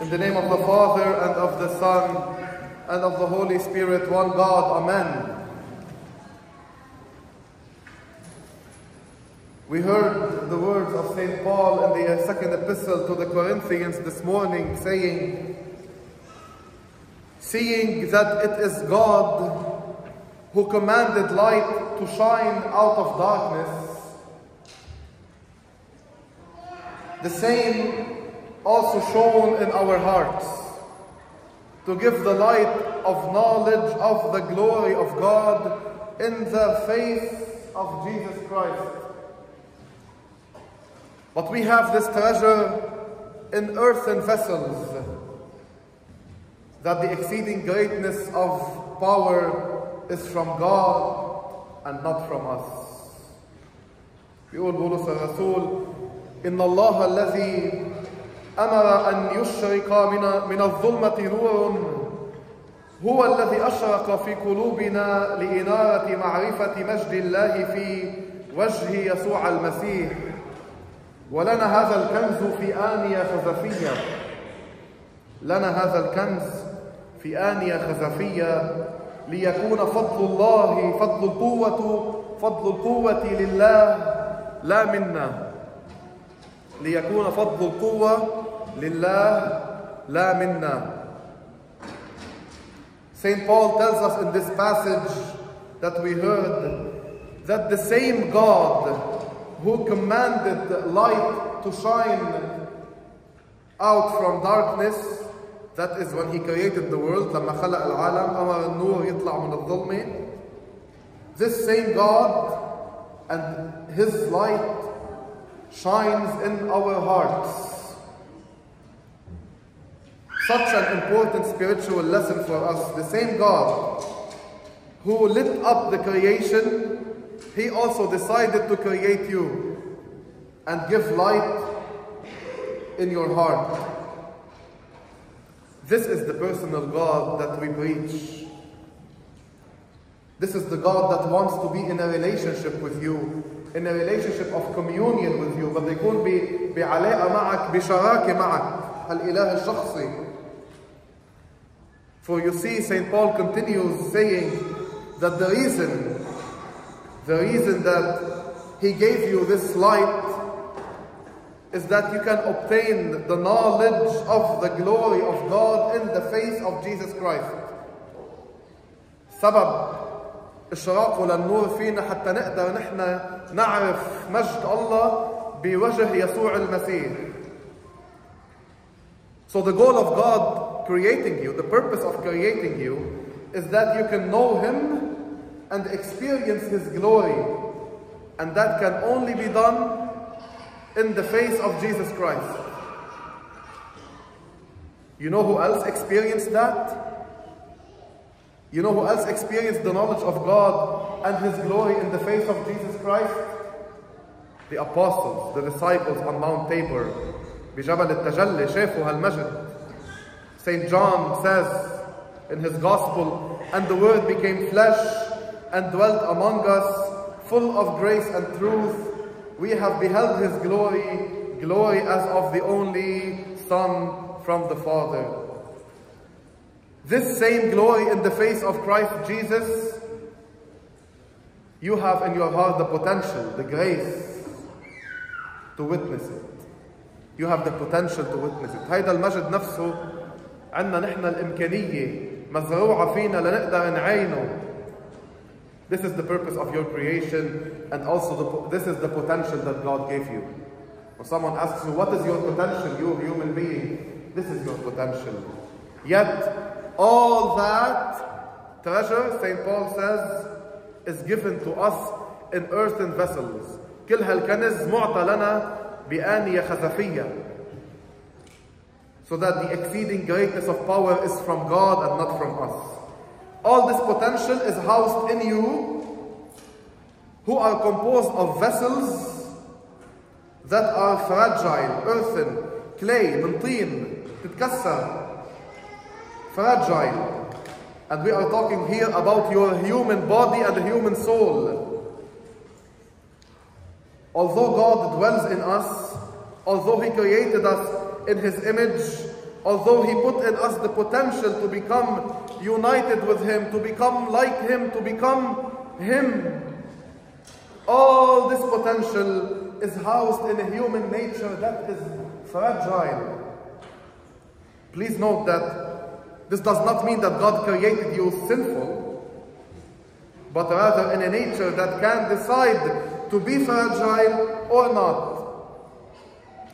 In the name of the Father, and of the Son, and of the Holy Spirit, one God, Amen. We heard the words of St. Paul in the uh, second epistle to the Corinthians this morning saying, Seeing that it is God who commanded light to shine out of darkness, the same also shone in our hearts to give the light of knowledge of the glory of God in the face of Jesus Christ. But we have this treasure in earthen vessels, that the exceeding greatness of power is from God and not from us. بيقول بولس الرسول إن الله الذي أمر أن يشرق من من الظلمة نور هو الذي أشرق في قلوبنا لإنارة معرفة مجد الله في وجه يسوع المسيح. ولنا هذا الكنز في آنية خزفية. لنا هذا الكنز في آنية خزفية ليكون فضل الله فضل القوة فضل القوة لله. لا منا. ليكون فضل القوة لله لا منا St. Paul tells us in this passage that we heard that the same God who commanded light to shine out from darkness that is when he created the world لما خلق العالم أمر النور يطلع من الظلمة this same God and his light shines in our hearts such an important spiritual lesson for us the same God who lit up the creation he also decided to create you and give light in your heart. This is the personal God that we preach. This is the God that wants to be in a relationship with you, in a relationship of communion with you, بده يكون بعلاقة معك بشراكة معك الإله الشخصي. For you see, St. Paul continues saying that the reason the reason that he gave you this light is that you can obtain the knowledge of the glory of God in the face of Jesus Christ. سبب إشراقه للنور فينا حتى نقدر نحن نعرف مجد الله بوجه يسوع المسيح. So the goal of God creating you, the purpose of creating you, is that you can know Him and experience His glory. And that can only be done in the face of Jesus Christ. You know who else experienced that? You know who else experienced the knowledge of God and His glory in the face of Jesus Christ? The apostles, the disciples on Mount Tabor. بجبل التجلي شافوا هالمجد. St. John says in his gospel, and the word became flesh and dwelt among us, full of grace and truth. We have beheld his glory, glory as of the only Son from the Father. This same glory in the face of Christ Jesus, you have in your heart the potential, the grace to witness it. You have the potential to witness it. هيدا المجد نفسه عندنا نحن الإمكانية مزروعة فينا لنقدر نعينه This is the purpose of your creation, and also the, this is the potential that God gave you. When someone asks you, What is your potential, you human being? This is your potential. Yet, all that treasure, St. Paul says, is given to us in earthen vessels. كل هالكنز معطى لنا بآنية خزفية. So that the exceeding greatness of power is from God and not from us. All this potential is housed in you, who are composed of vessels that are fragile, earthen, clay, من طين, تتكسر, fragile. And we are talking here about your human body and human soul. Although God dwells in us, although He created us in His image, although He put in us the potential to become united with Him, to become like Him, to become Him, all this potential is housed in a human nature that is fragile. Please note that this does not mean that God created you sinful, but rather in a nature that can decide to be fragile or not.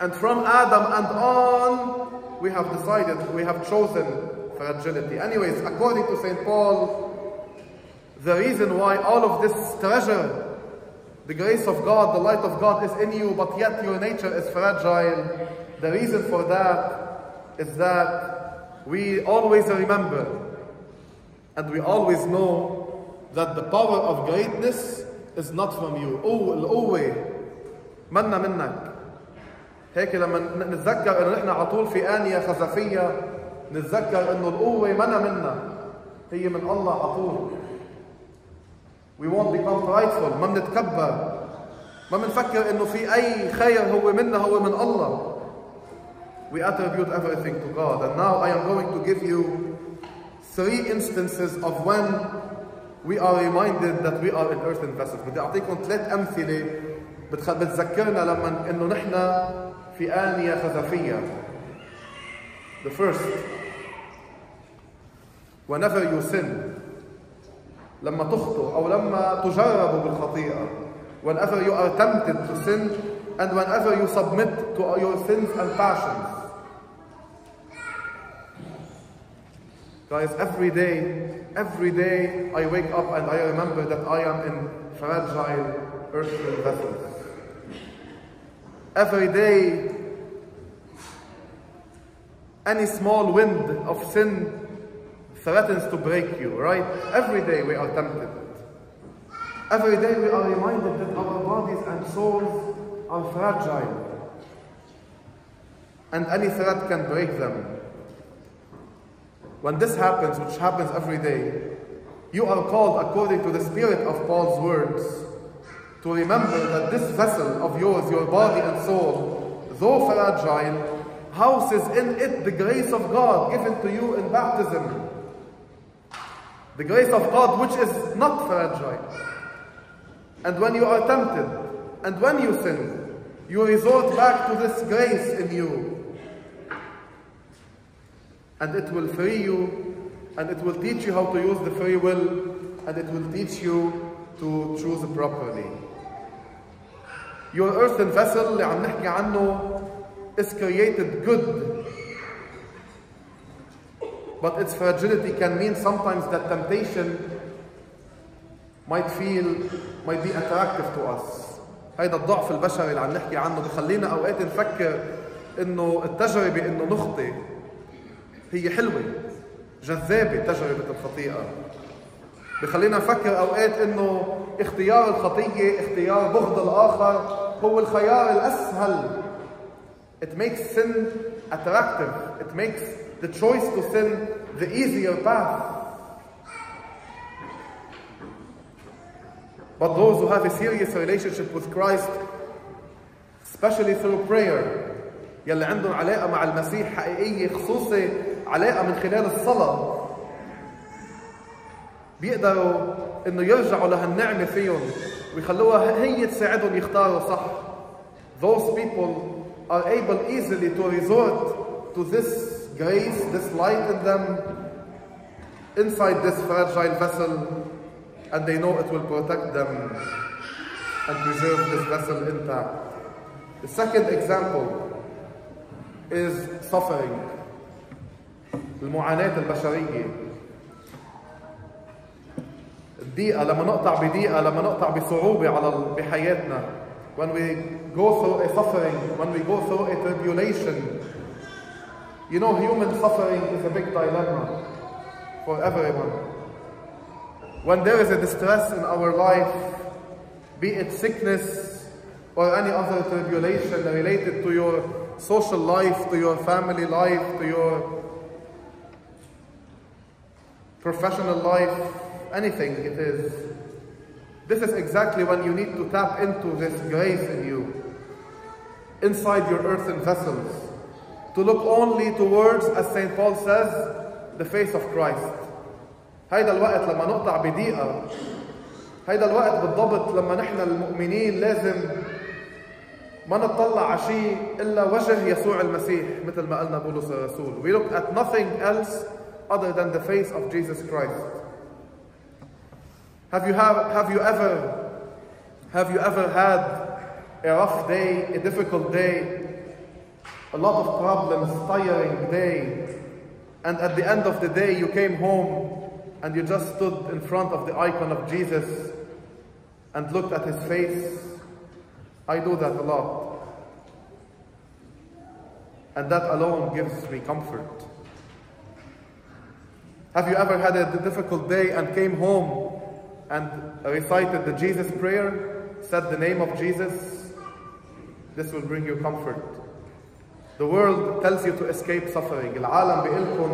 And from Adam and on, we have decided, we have chosen fragility. Anyways, according to St. Paul, the reason why all of this treasure, the grace of God, the light of God is in you, but yet your nature is fragile, the reason for that is that we always remember and we always know that the power of greatness is not from you. قوة القوة منا منك. هيك لما نتذكر إنه نحن على طول في آنية خزفية نتذكر إنه القوة منا منا هي من الله على طول. We won't become prideful ما بنتكبر ما بنفكر إنه في أي خير هو منا هو من الله. we attribute everything to God. And now I am going to give you three instances of when we are reminded that we are in earthen vessels. بدي أعطيكم ثلاث أمثلة بتذكرنا لما إنه نحن في آنية خزفية. The first, whenever you sin, لما تخطئ أو لما تجربوا بالخطيئة, whenever you are tempted to sin, and whenever you submit to your sins and passions. Guys, every day, every day I wake up and I remember that I am in fragile earthly vessels. Every day, any small wind of sin threatens to break you, right? Every day we are tempted. Every day we are reminded that our bodies and souls are fragile. And any threat can break them. When this happens, which happens every day, you are called, according to the spirit of Paul's words, to remember that this vessel of yours, your body and soul, though fragile, houses in it the grace of God given to you in baptism. The grace of God which is not fragile. And when you are tempted, and when you sin, you resort back to this grace in you. And it will free you, and it will teach you how to use the free will, and it will teach you to choose properly. Your earthen vessel اللي عم نحكي عنه is created good. But its fragility can mean sometimes that temptation might feel, might be attractive to us. هيدا الضعف البشري اللي عم نحكي عنه بخلينا أوقات نفكر إنه التجربة إنه نخطي هي حلوة جذابة تجربة الخطيئة بخلينا نفكر أوقات إنه اختيار الخطيه اختيار بغض الآخر هو الخيار الاسهل It makes sin attractive. It makes the choice to sin the easier path. But those who have a serious relationship with Christ, especially through prayer, يلي عندهم علاقة مع المسيح حقيقية خصوصي علاقة من خلال الصلاة بيقدروا انه يرجعوا لهالنعمة فيهم ويخلوها هي تساعدهم يختاروا صح. Those people are able easily to resort to this grace, this light in them, inside this fragile vessel, and they know it will protect them and preserve this vessel intact. The second example is suffering. المعاناة البشرية. الضيقة لما نقطع بضيقة لما نقطع بصعوبة على بحياتنا when we go through a suffering, when we go through a tribulation, you know, human suffering is a big dilemma for everyone. When there is a distress in our life, be it sickness or any other tribulation related to your social life, to your family life, to your professional life, anything it is, this is exactly when you need to tap into this grace in you, inside your earthen vessels. to look only towards, as St. Paul says, the face of Christ. هيدا الوقت لما نقطع بدقيقة هيدا الوقت بالضبط لما نحن المؤمنين لازم ما نطلع على شيء إلا وجه يسوع المسيح مثل ما قالنا بولس الرسول. We look at nothing else other than the face of Jesus Christ. Have you, have, have you ever have you ever had a rough day, a difficult day, a lot of problems, tiring day, and at the end of the day you came home and you just stood in front of the icon of Jesus and looked at his face? I do that a lot. And that alone gives me comfort. Have you ever had a difficult day and came home and recited the Jesus prayer, said the name of Jesus? This will bring you comfort. The world tells you to escape suffering. العالم بيقول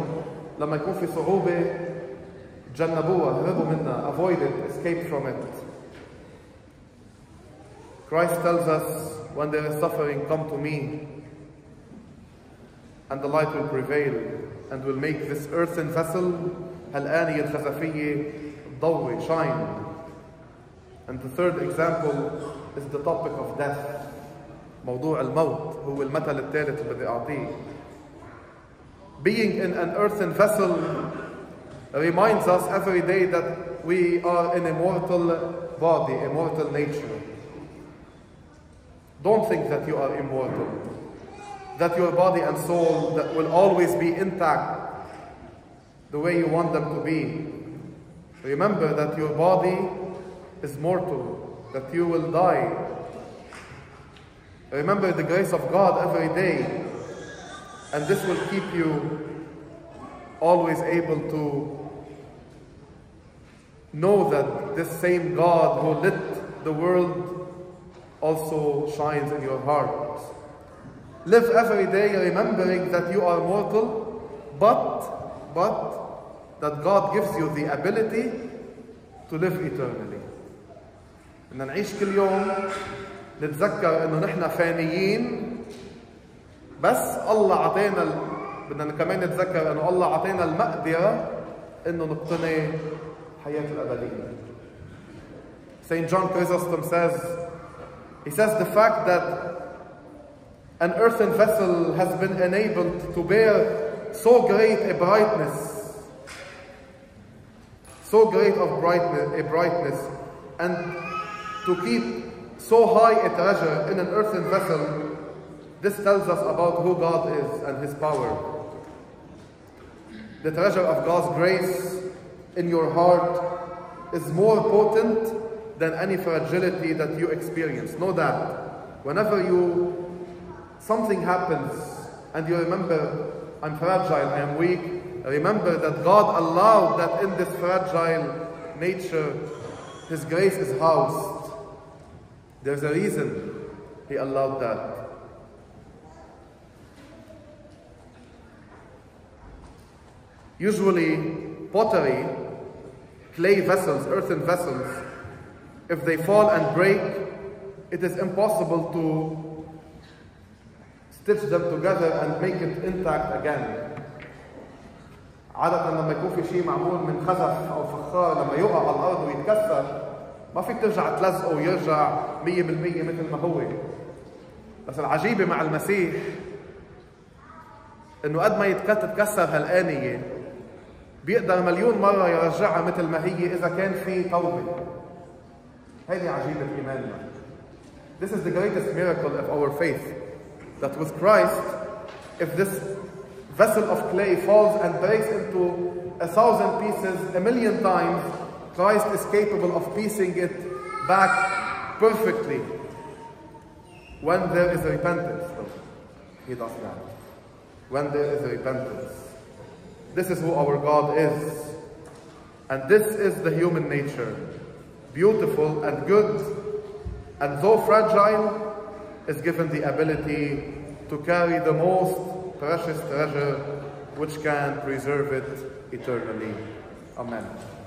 لما يكون في صعوبة تجنبوها هربوا منها avoid it escape from it Christ tells us when there is suffering come to me and the light will prevail and will make this earthen vessel هالآنية الخزفية ضوي shine and the third example is the topic of death موضوع الموت هو المثل الثالث اللي بدي أعطيه being in an earthen vessel reminds us every day that we are in a mortal body, a mortal nature. Don't think that you are immortal, that your body and soul that will always be intact the way you want them to be. Remember that your body is mortal, that you will die. Remember the grace of God every day, and this will keep you always able to know that this same God who lit the world also shines in your heart. Live every day remembering that you are mortal, but, but, that God gives you the ability to live eternally. بدنا نعيش كل يوم نتذكر انه نحن فانيين بس الله عطينا ال... بدنا كمان نتذكر انه الله عطينا المقدره انه نقتني حياه الابديه. St. John Chrysostom says, he says the fact that an earthen vessel has been enabled to bear so great a brightness, so great of brightness, a brightness, and to keep so high a treasure in an earthen vessel, this tells us about who God is and His power. The treasure of God's grace in your heart is more potent than any fragility that you experience. Know that. Whenever you something happens and you remember, I'm fragile, I am weak, remember that God allowed that in this fragile nature, His grace is housed. There's a reason He allowed that. Usually, pottery, clay vessels, earthen vessels, if they fall and break, it is impossible to stitch them together and make it intact again. عادة لما يكون في شيء معمول من خزف أو فخار لما يقع على الأرض ويتكسر ما فيك ترجع تلزقه ويرجع 100% مثل ما هو. بس العجيبة مع المسيح إنه قد ما تتكسر هالآنية بيقدر مليون مرة يرجعها مثل ما هي إذا كان في توبة. هذه عجيبة إيماننا. This is the greatest miracle of our faith. That with Christ, if this vessel of clay falls and breaks into a thousand pieces a million times, Christ is capable of piecing it back perfectly when there is a repentance. He does that. When there is a repentance. This is who our God is. And this is the human nature. Beautiful and good. And though fragile, is given the ability to carry the most precious treasure which can preserve it eternally. Amen.